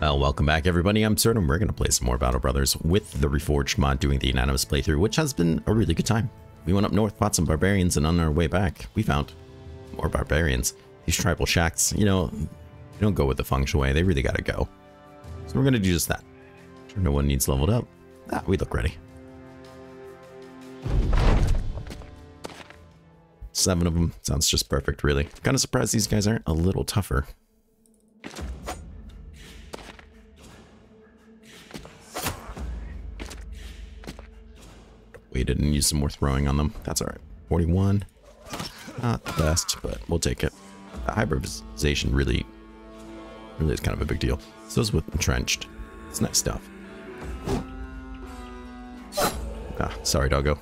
Well, welcome back everybody, I'm certain we're going to play some more Battle Brothers with the Reforged mod doing the anatomists playthrough, which has been a really good time. We went up north, fought some barbarians, and on our way back, we found more barbarians. These tribal shacks, you know, they don't go with the feng shui, they really gotta go. So we're going to do just that. Sure no one needs leveled up. Ah, we look ready. Seven of them, sounds just perfect really. Kind of surprised these guys aren't a little tougher. And use some more throwing on them. That's alright. 41. Not the best, but we'll take it. The hybridization really, really is kind of a big deal. So is with entrenched. It's nice stuff. Ah, sorry, doggo.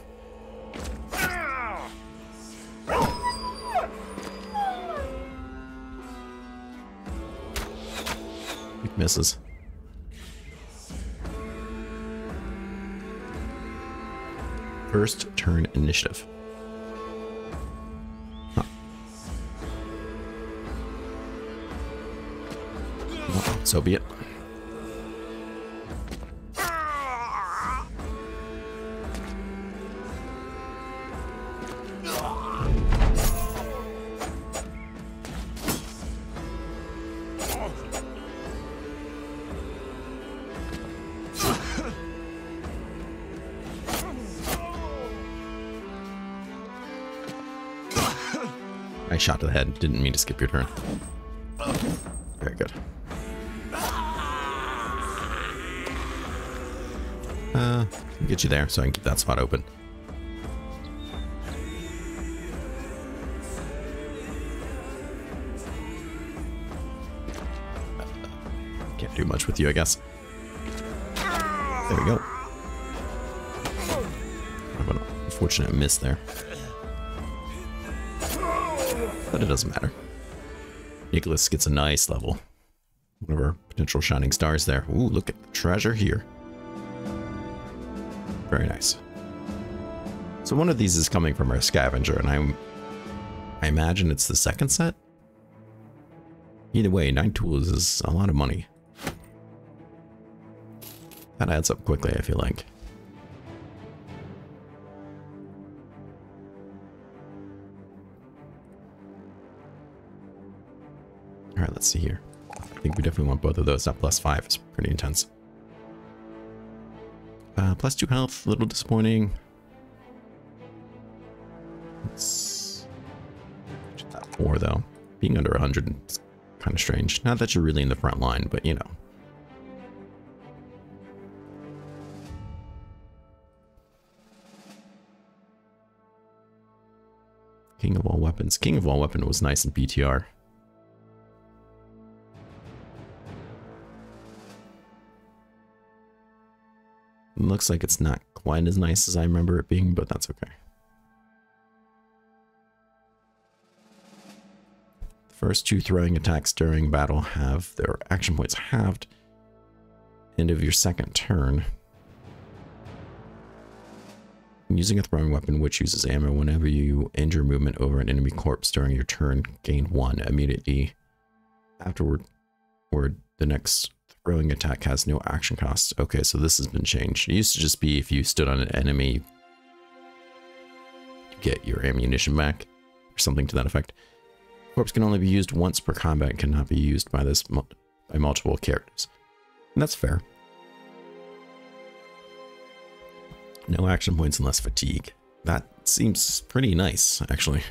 Misses. First turn initiative. Huh. Well, so be it. Didn't mean to skip your turn. Very good. Uh, get you there so I can keep that spot open. Can't do much with you, I guess. There we go. Unfortunate miss there but it doesn't matter. Nicholas gets a nice level. One of our potential shining stars there. Ooh, look at the treasure here. Very nice. So one of these is coming from our scavenger, and I'm, I imagine it's the second set? Either way, nine tools is a lot of money. That adds up quickly, I feel like. Let's see here. I think we definitely want both of those. Not plus five. It's pretty intense. Uh, plus two health. A little disappointing. It's four though. Being under 100 is kind of strange. Not that you're really in the front line, but you know. King of all weapons. King of all weapon was nice in PTR. Looks like it's not quite as nice as I remember it being, but that's okay. The first two throwing attacks during battle have their action points halved. End of your second turn. Using a throwing weapon which uses ammo whenever you end your movement over an enemy corpse during your turn, gain one immediately afterward or the next throwing attack has no action cost. Okay, so this has been changed. It used to just be if you stood on an enemy, you get your ammunition back, or something to that effect. Corpse can only be used once per combat, and cannot be used by this by multiple characters. And that's fair. No action points unless fatigue. That seems pretty nice, actually.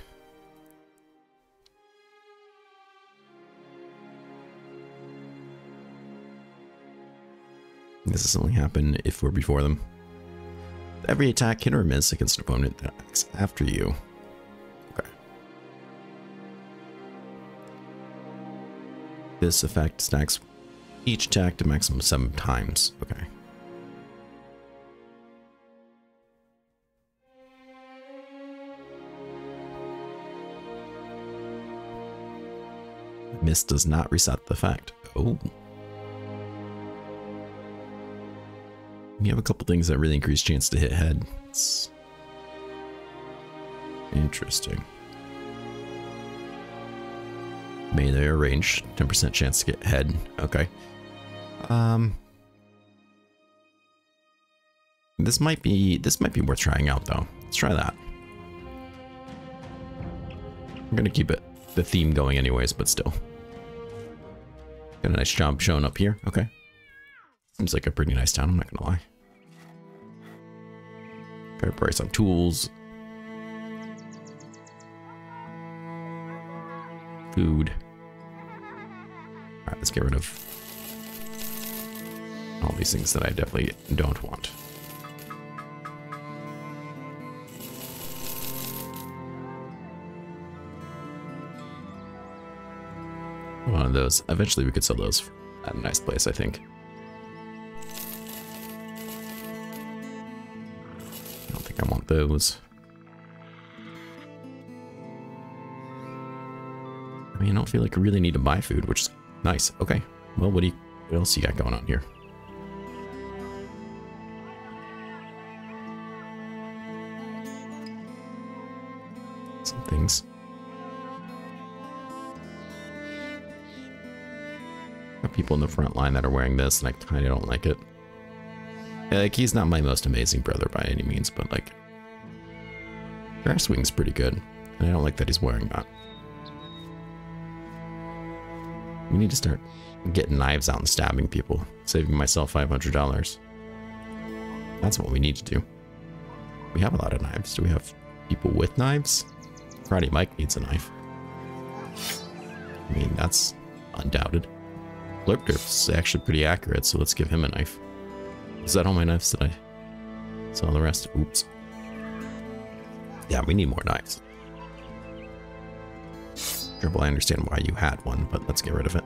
This does only happen if we're before them. Every attack hit or miss against an opponent that acts after you. Okay. This effect stacks each attack to maximum seven times. Okay. Miss does not reset the effect. Oh. You have a couple things that really increase chance to hit head. It's interesting. Melee or range, 10% chance to get head. Okay. Um, this might be this might be worth trying out though. Let's try that. I'm gonna keep it the theme going anyways, but still. Got a nice job showing up here. Okay. Seems like a pretty nice town, I'm not gonna lie. Gotta buy some tools. Food. Alright, let's get rid of all these things that I definitely don't want. One of those. Eventually we could sell those at a nice place, I think. Those. I mean, I don't feel like I really need to buy food, which is nice. Okay. Well, what do you, what else you got going on here? Some things. Got people in the front line that are wearing this, and I kind of don't like it. Like, he's not my most amazing brother by any means, but, like, Grasswing's pretty good, and I don't like that he's wearing that. We need to start getting knives out and stabbing people, saving myself $500. That's what we need to do. We have a lot of knives. Do we have people with knives? Karate Mike needs a knife. I mean, that's undoubted. Blurpdurp's actually pretty accurate, so let's give him a knife. Is that all my knives today? Is all the rest? Oops. Yeah, we need more knives. Dribble, I understand why you had one, but let's get rid of it.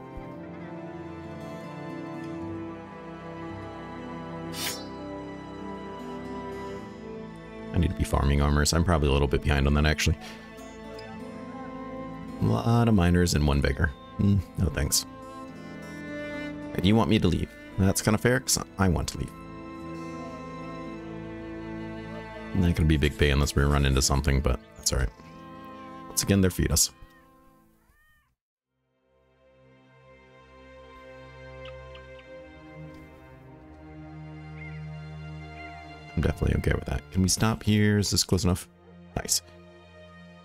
I need to be farming armors. I'm probably a little bit behind on that, actually. A lot of miners and one beggar. Mm, no thanks. You want me to leave. That's kind of fair, because I want to leave. Not to be big pay unless we run into something, but that's alright. Once again, they're feed us. I'm definitely okay with that. Can we stop here? Is this close enough? Nice.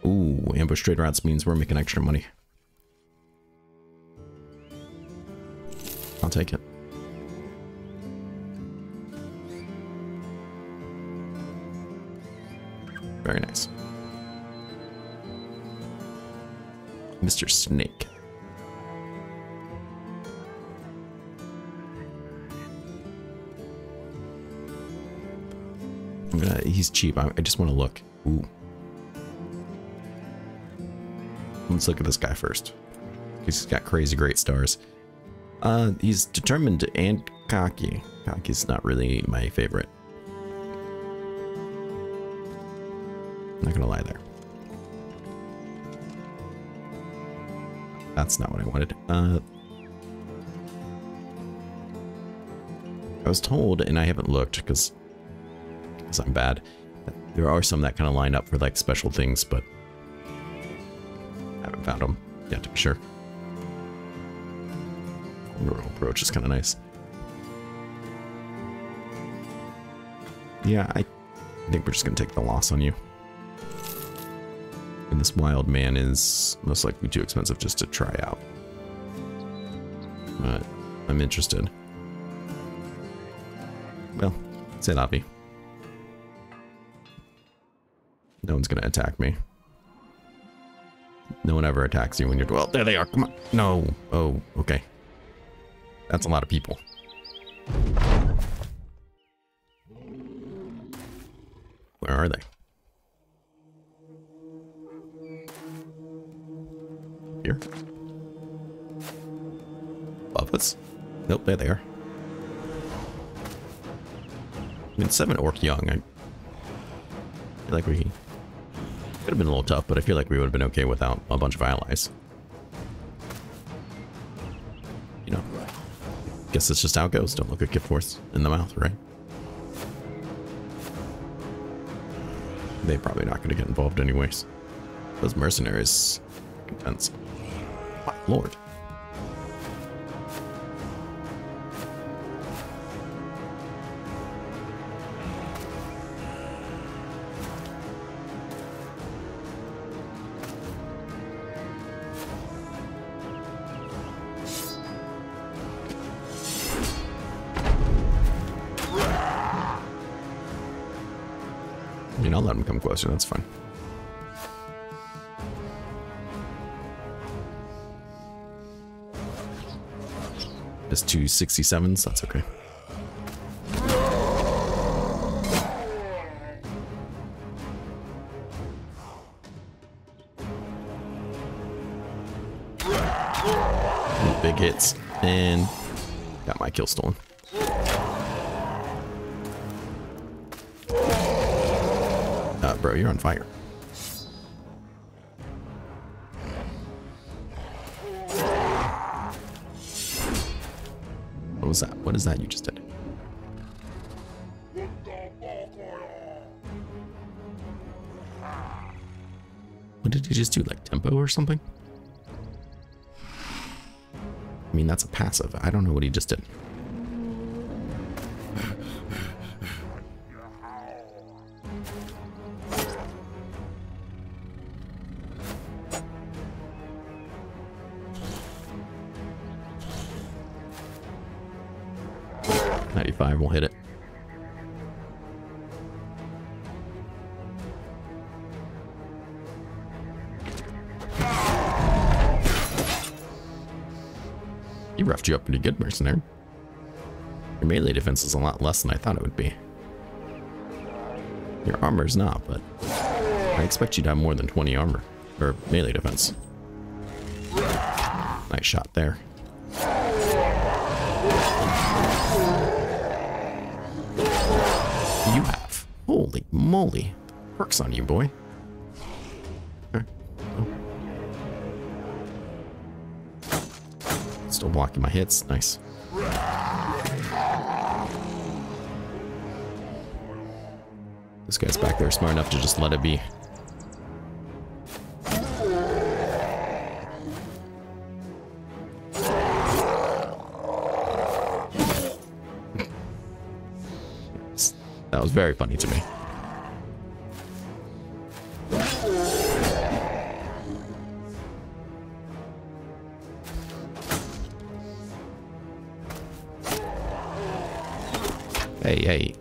Ooh, ambush trade routes means we're making extra money. I'll take it. Very nice. Mr. Snake. I'm gonna, he's cheap. I, I just want to look. Ooh. Let's look at this guy first. He's got crazy great stars. Uh, he's determined and cocky. Cocky's not really my favorite. Not gonna lie there. That's not what I wanted. Uh, I was told, and I haven't looked because I'm bad. There are some that kind of line up for like special things, but I haven't found them yet to be sure. Rural approach is kind of nice. Yeah, I think we're just gonna take the loss on you. And this wild man is most likely too expensive just to try out. But I'm interested. Well, say Avi. No one's gonna attack me. No one ever attacks you when you're... Well, there they are. Come on. No. Oh, okay. That's a lot of people. Where are they? Here? Nope, there they are. I mean, seven orc young. I feel like we could have been a little tough, but I feel like we would have been okay without a bunch of allies. You know, guess it's just how it goes. Don't look a gift horse in the mouth, right? They're probably not going to get involved anyways. Those mercenaries, Lord. I mean, I'll let him come closer, that's fine. Two 67s. That's okay. Big hits. And got my kill stolen. Uh, bro, you're on fire. What was that? What is that you just did? What did he just do? Like tempo or something? I mean, that's a passive. I don't know what he just did. You up pretty good, mercenary. Your melee defense is a lot less than I thought it would be. Your armor's not, but I expect you to have more than 20 armor, or melee defense. Nice shot there. You have. Holy moly. Works on you, boy. Still blocking my hits. Nice. This guy's back there smart enough to just let it be. That was very funny to me. Hey, hey.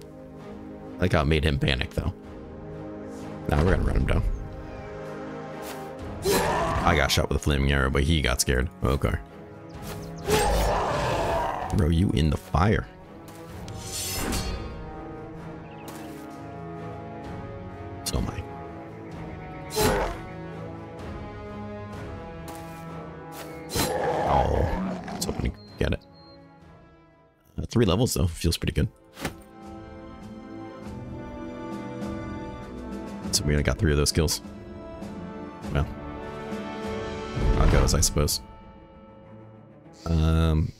I like made him panic, though. Now we're gonna run him down. I got shot with a flaming arrow, but he got scared. Okay. Bro, you in the fire. So am I. Oh, I was hoping to get it. Uh, three levels, though. Feels pretty good. We only got three of those kills. Well, how goes, I suppose. Um,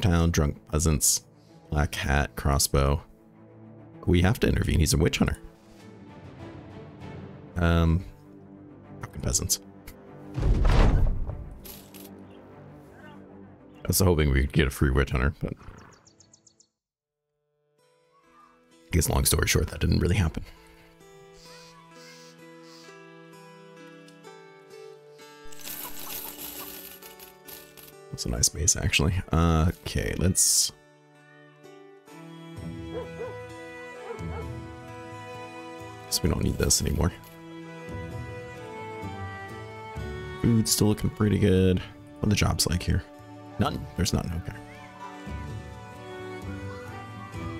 Town, Drunk Peasants, Black Hat, Crossbow. We have to intervene. He's a witch hunter. Um, fucking peasants. I was hoping we'd get a free witch hunter, but I guess long story short, that didn't really happen. That's a nice base, actually. Okay, let's... Guess we don't need this anymore. Food's still looking pretty good. What are the jobs like here? None. There's none. Okay.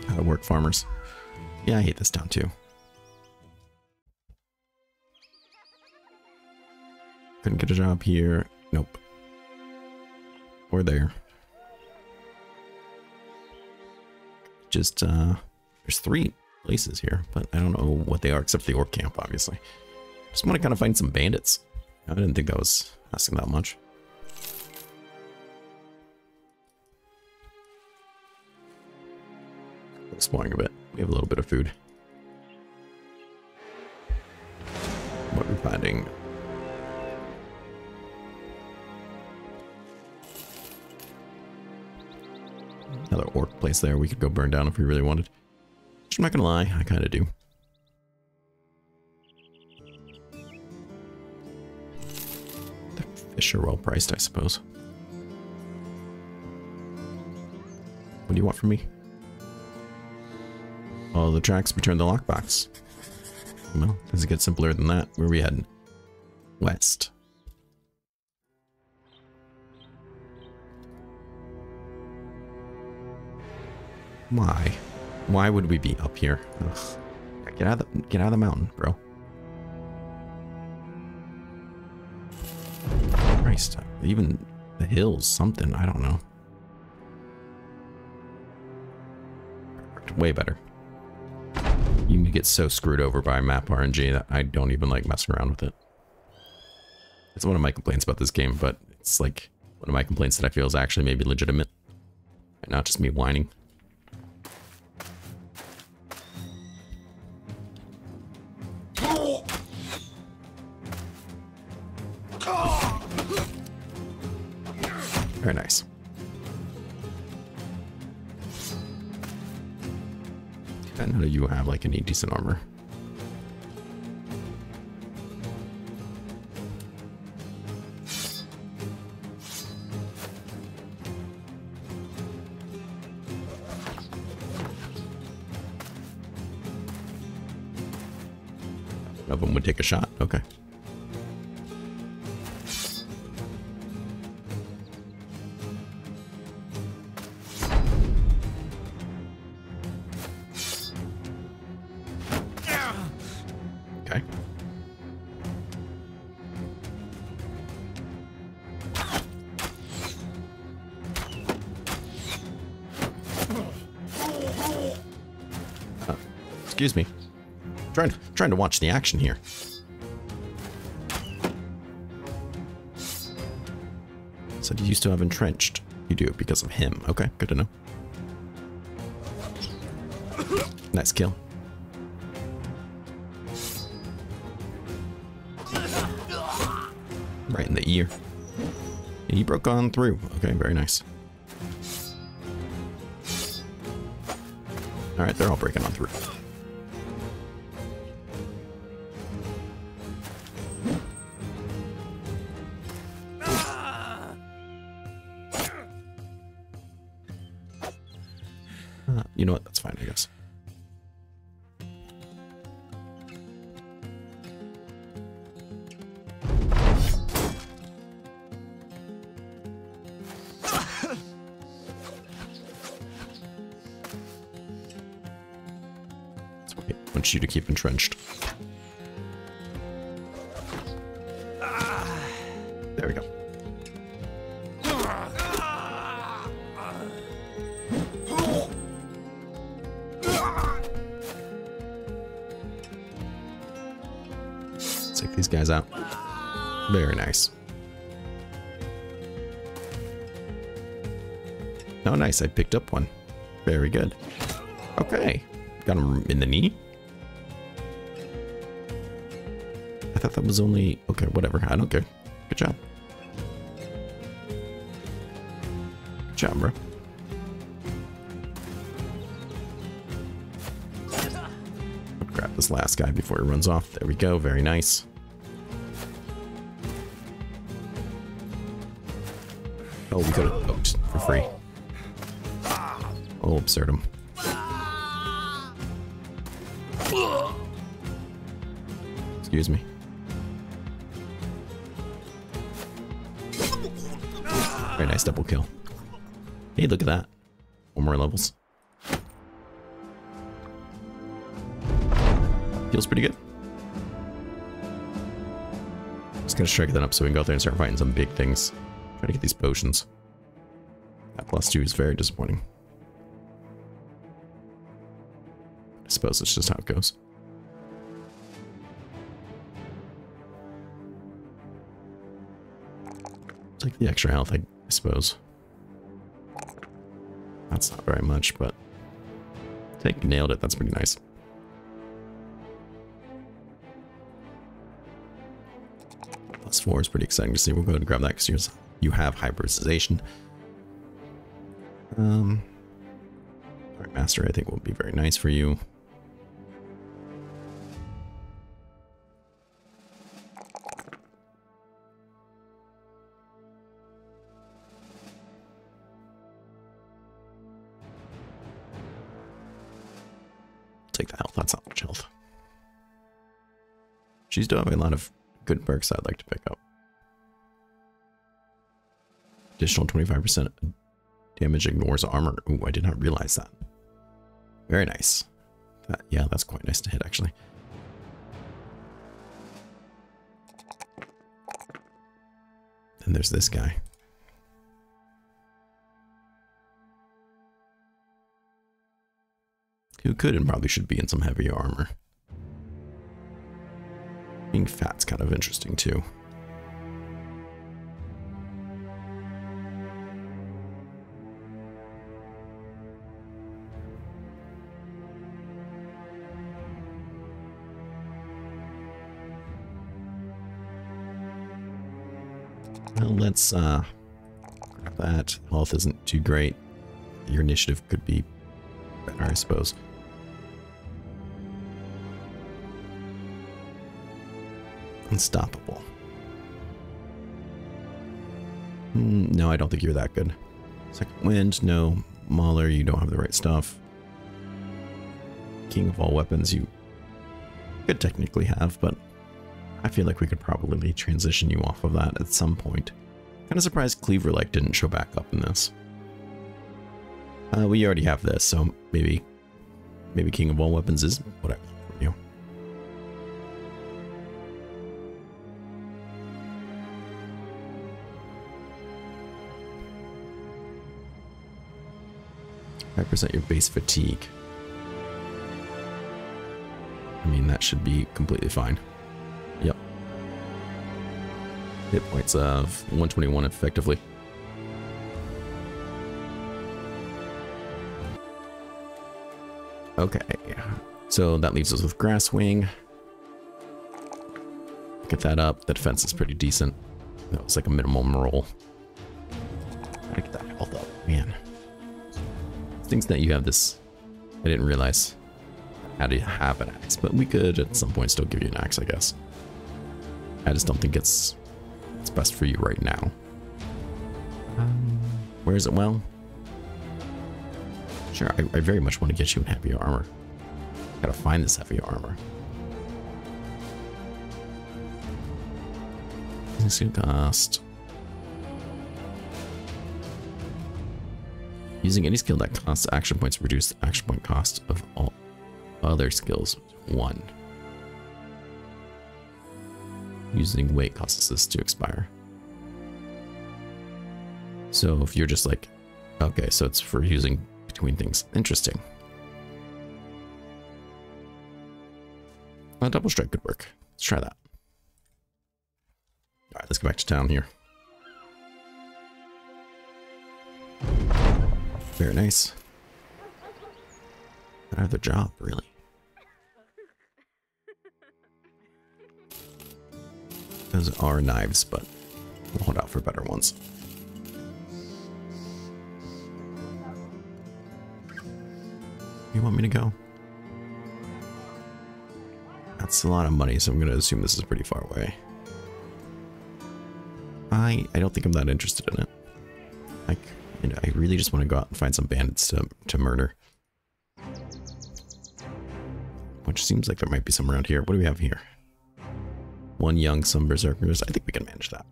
How to work farmers. Yeah, I hate this town too. Couldn't get a job here. Nope. Or there. Just, uh, there's three places here, but I don't know what they are except the orc camp, obviously. Just want to kind of find some bandits. I didn't think I was asking that much. Exploring a bit. We have a little bit of food. What are we finding? Another orc place there we could go burn down if we really wanted. Which I'm not gonna lie, I kind of do. The fish are well priced, I suppose. What do you want from me? Oh, the tracks return the lockbox. Well, does it get simpler than that? Where are we heading? West. Why? Why would we be up here? Ugh. Get out of the get out of the mountain, bro. Christ, even the hills, something, I don't know. Way better. You can get so screwed over by map RNG that I don't even like messing around with it. It's one of my complaints about this game, but it's like one of my complaints that I feel is actually maybe legitimate. And not just me whining. Very nice. And do you have like any decent armor? Of them would take a shot. Okay. Excuse me. Trying trying to watch the action here. Said you used to have entrenched. You do because of him. Okay, good to know. Nice kill. Right in the ear. He broke on through. Okay, very nice. Alright, they're all breaking on through. Take these guys out. Very nice. Oh, nice. I picked up one. Very good. Okay. Got him in the knee. I thought that was only... Okay, whatever. I don't care. Good job. Good job, bro. Grab this last guy before he runs off. There we go. Very nice. Oh, we got it oh, poked for free. Oh, absurdum. Excuse me. Very nice double kill. Hey, look at that. One more levels. Feels pretty good. Just gonna strike that up so we can go out there and start fighting some big things. Try to get these potions. That plus two is very disappointing. I suppose it's just how it goes. Take the extra health, I suppose. That's not very much, but take nailed it. That's pretty nice. Plus four is pretty exciting to see. We'll go ahead and grab that because you have hybridization. Um, Alright, Master, I think will be very nice for you. Take the health, that's not much health. She's doing a lot of good perks I'd like to pick up. Additional 25% damage ignores armor. Ooh, I did not realize that. Very nice. That, yeah, that's quite nice to hit, actually. And there's this guy. Who could and probably should be in some heavier armor. Being fat's kind of interesting too. Well, let's uh that health isn't too great. Your initiative could be better, I suppose. Unstoppable. Mm, no, I don't think you're that good. Second wind, no. Mauler, you don't have the right stuff. King of all weapons, you could technically have, but I feel like we could probably transition you off of that at some point. Kind of surprised Cleaver like didn't show back up in this. Uh, we already have this, so maybe, maybe King of all weapons is whatever from you. Percent your base fatigue. I mean, that should be completely fine. Hit points of 121 effectively. Okay, so that leaves us with Grass Wing. Get that up. The defense is pretty decent. That was like a minimum roll. Gotta get that health up, man. Things that you have this. I didn't realize how to have an axe, but we could at some point still give you an axe, I guess. I just don't think it's it's best for you right now. Um, where is it? Well, sure. I, I very much want to get you in heavier armor. Gotta find this heavier armor. Suit cost. Using any skill that costs action points reduce the action point cost of all other skills one. Using wait causes this to expire. So if you're just like, okay, so it's for using between things. Interesting. A double strike could work. Let's try that. All right, let's go back to town here. Very nice. Another job, really. Those are knives, but we'll hold out for better ones. You want me to go? That's a lot of money, so I'm going to assume this is pretty far away. I I don't think I'm that interested in it. Know, I really just want to go out and find some bandits to, to murder. Which seems like there might be some around here. What do we have here? One young, some berserkers. I think we can manage that.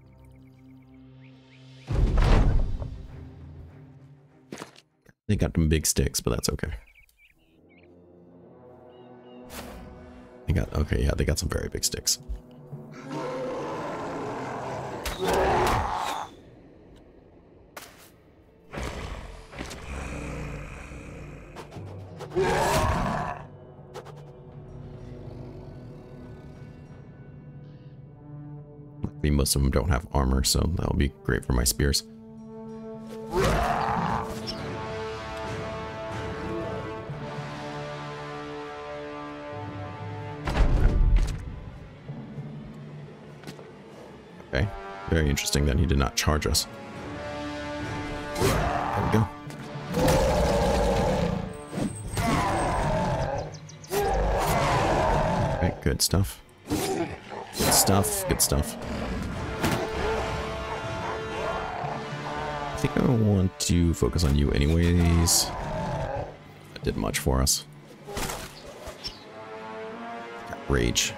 They got some big sticks, but that's okay. They got, okay, yeah, they got some very big sticks. Most of them don't have armor, so that'll be great for my spears. Okay, very interesting that he did not charge us. There we go. Okay, good stuff. Good stuff, good stuff. I want to focus on you anyways. That did much for us. Rage.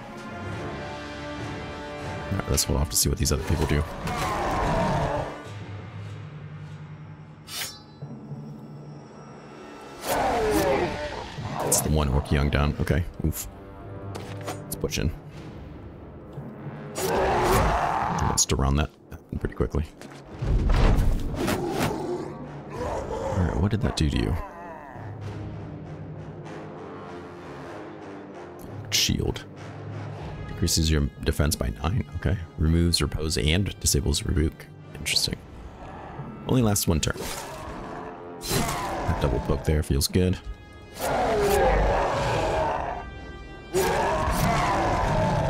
Alright, let's hold off to see what these other people do. It's the one orc young down. Okay, oof. Let's push in. To run that pretty quickly. What did that do to you? Shield. Increases your defense by 9. Okay. Removes riposte and disables rebuke. Interesting. Only lasts one turn. That double poke there feels good.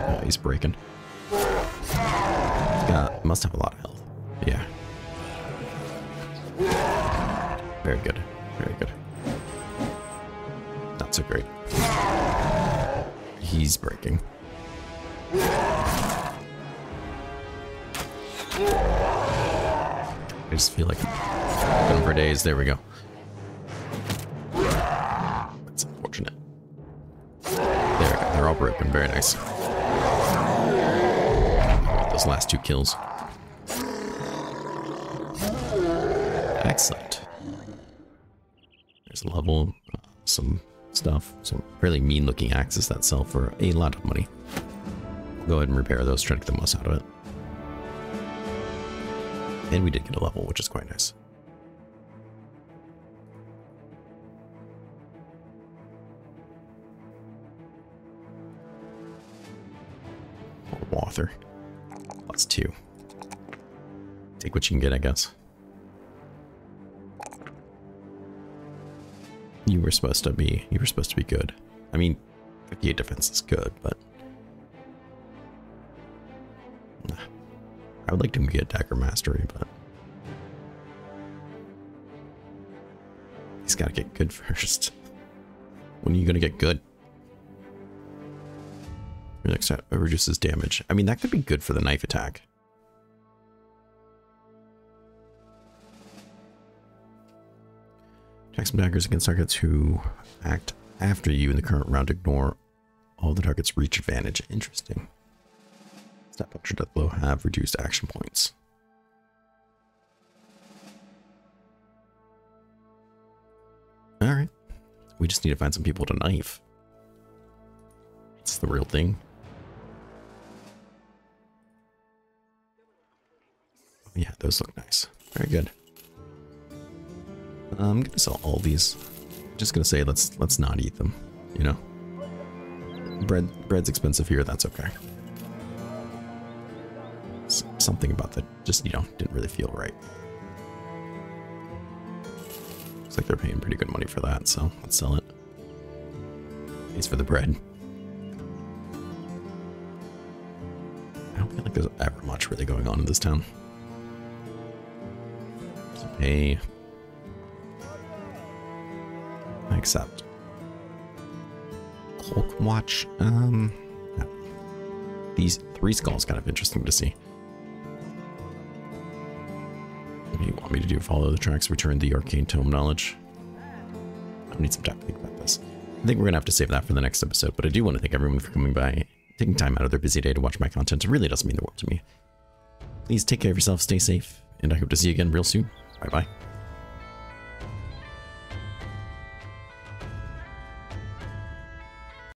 Oh, he's breaking. Got, must have a lot of health. Very good. Very good. Not so great. He's breaking. I just feel like for days. There we go. That's unfortunate. There. They're all broken. Very nice. Those last two kills. Level, some stuff, some really mean looking axes that sell for a lot of money. Go ahead and repair those, try to get the most out of it. And we did get a level, which is quite nice. Walther. Plus two. Take what you can get, I guess. You were supposed to be, you were supposed to be good. I mean, 58 defense is good, but... I would like to get dagger mastery, but... He's gotta get good first. When are you gonna get good? Next reduces damage. I mean, that could be good for the knife attack. Attack some daggers against targets who act after you in the current round. Ignore all the targets' reach advantage. Interesting. Step puncture death blow have reduced action points. Alright. We just need to find some people to knife. It's the real thing. Yeah, those look nice. Very good. I'm gonna sell all these. I'm just gonna say let's let's not eat them. You know, bread bread's expensive here. That's okay. S something about that just you know didn't really feel right. Looks like they're paying pretty good money for that, so let's sell it. Pays for the bread. I don't feel like there's ever much really going on in this town. So pay accept. Hulk watch. Um, these three skulls kind of interesting to see. What do you want me to do? Follow the tracks, return the arcane tome knowledge. I need some time to think about this. I think we're gonna have to save that for the next episode, but I do want to thank everyone for coming by, taking time out of their busy day to watch my content. It really does mean the world to me. Please take care of yourself, stay safe, and I hope to see you again real soon. Bye bye.